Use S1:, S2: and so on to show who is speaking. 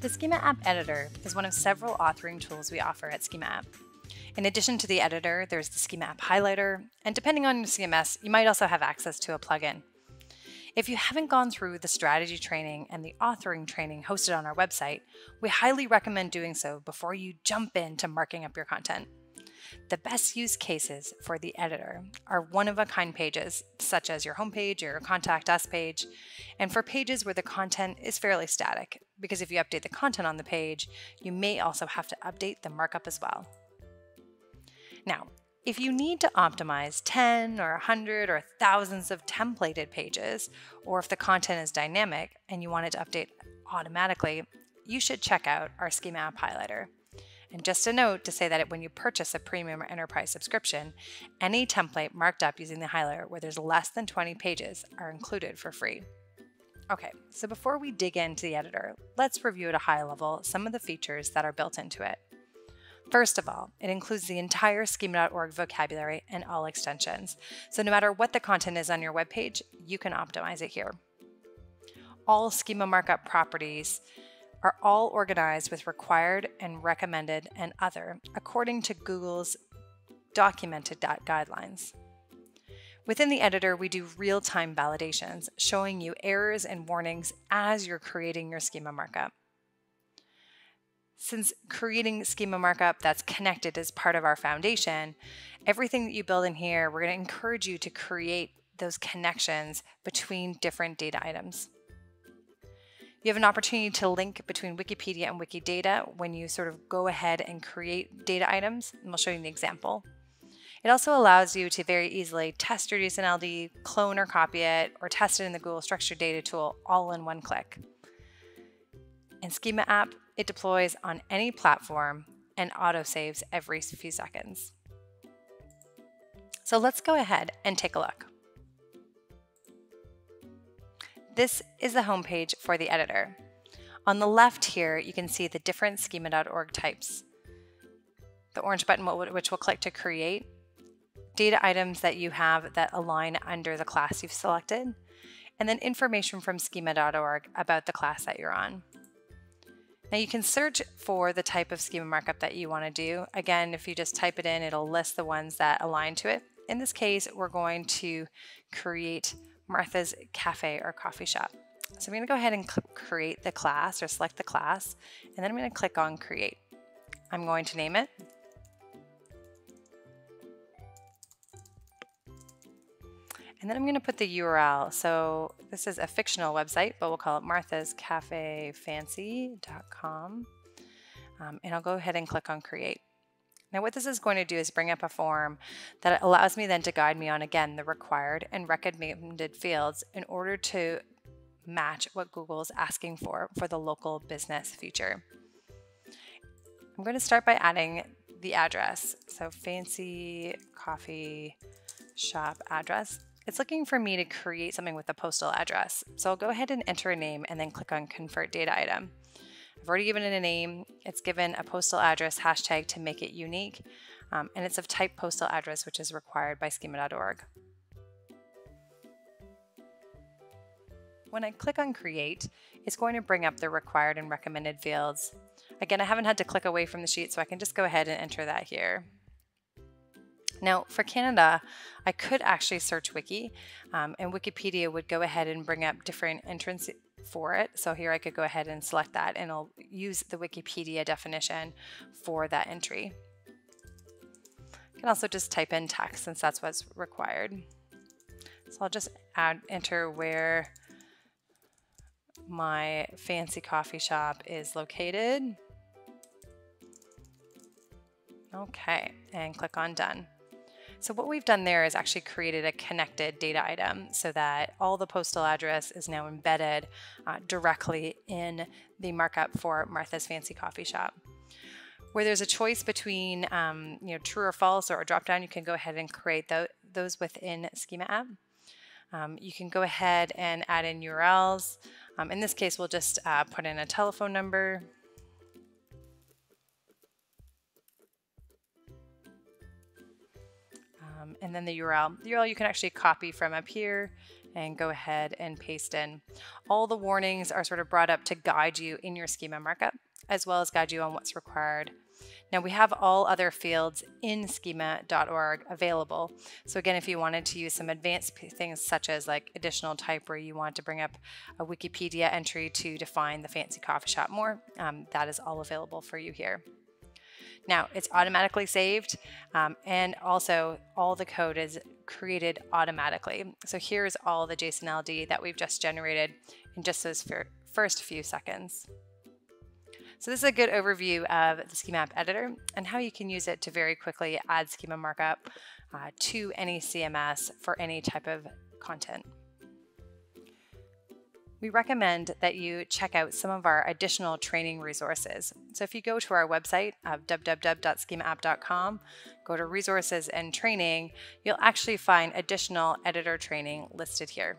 S1: The Schema App Editor is one of several authoring tools we offer at Schema App. In addition to the editor, there's the Schema App Highlighter, and depending on your CMS, you might also have access to a plugin. If you haven't gone through the strategy training and the authoring training hosted on our website, we highly recommend doing so before you jump into marking up your content. The best use cases for the editor are one of a kind pages, such as your homepage or your contact us page, and for pages where the content is fairly static, because if you update the content on the page, you may also have to update the markup as well. Now, if you need to optimize 10 or 100 or thousands of templated pages, or if the content is dynamic and you want it to update automatically, you should check out our Schema App Highlighter. And just a note to say that when you purchase a premium or enterprise subscription, any template marked up using the highlighter where there's less than 20 pages are included for free. Okay, so before we dig into the editor, let's review at a high level some of the features that are built into it. First of all, it includes the entire schema.org vocabulary and all extensions. So no matter what the content is on your webpage, you can optimize it here. All schema markup properties are all organized with required and recommended and other according to Google's documented guidelines. Within the editor, we do real time validations, showing you errors and warnings as you're creating your schema markup. Since creating schema markup that's connected is part of our foundation, everything that you build in here, we're going to encourage you to create those connections between different data items. You have an opportunity to link between Wikipedia and Wikidata when you sort of go ahead and create data items, and we'll show you an example. It also allows you to very easily test your JSON-LD, clone or copy it, or test it in the Google Structured Data tool all in one click. In Schema app, it deploys on any platform and autosaves every few seconds. So let's go ahead and take a look. This is the homepage for the editor. On the left here, you can see the different schema.org types. The orange button, which we'll click to create, data items that you have that align under the class you've selected, and then information from schema.org about the class that you're on. Now you can search for the type of schema markup that you want to do. Again, if you just type it in, it'll list the ones that align to it. In this case, we're going to create Martha's Cafe or Coffee Shop. So I'm going to go ahead and click create the class or select the class, and then I'm going to click on Create. I'm going to name it. And then I'm going to put the URL. So this is a fictional website, but we'll call it marthascafefancy.com. Um, and I'll go ahead and click on Create. Now what this is going to do is bring up a form that allows me then to guide me on again the required and recommended fields in order to match what Google is asking for for the local business feature. I'm going to start by adding the address. So fancy coffee shop address. It's looking for me to create something with a postal address. So I'll go ahead and enter a name and then click on convert data item. I've already given it a name. It's given a postal address hashtag to make it unique, um, and it's of type postal address, which is required by schema.org. When I click on create, it's going to bring up the required and recommended fields. Again, I haven't had to click away from the sheet, so I can just go ahead and enter that here. Now, for Canada, I could actually search Wiki, um, and Wikipedia would go ahead and bring up different entrance for it. So here I could go ahead and select that and I'll use the Wikipedia definition for that entry. I can also just type in text since that's what's required. So I'll just add enter where my fancy coffee shop is located. Okay, and click on done. So what we've done there is actually created a connected data item so that all the postal address is now embedded uh, directly in the markup for Martha's Fancy Coffee Shop. Where there's a choice between um, you know true or false or a drop down, you can go ahead and create th those within Schema app. Um, you can go ahead and add in URLs. Um, in this case, we'll just uh, put in a telephone number um, and then the URL. The URL you can actually copy from up here and go ahead and paste in. All the warnings are sort of brought up to guide you in your schema markup, as well as guide you on what's required. Now we have all other fields in schema.org available. So again, if you wanted to use some advanced things such as like additional type where you want to bring up a Wikipedia entry to define the fancy coffee shop more, um, that is all available for you here. Now it's automatically saved um, and also all the code is created automatically. So here's all the JSON-LD that we've just generated in just those first few seconds. So this is a good overview of the schema editor and how you can use it to very quickly add schema markup uh, to any CMS for any type of content. We recommend that you check out some of our additional training resources. So if you go to our website of www.schemaapp.com, go to resources and training, you'll actually find additional editor training listed here.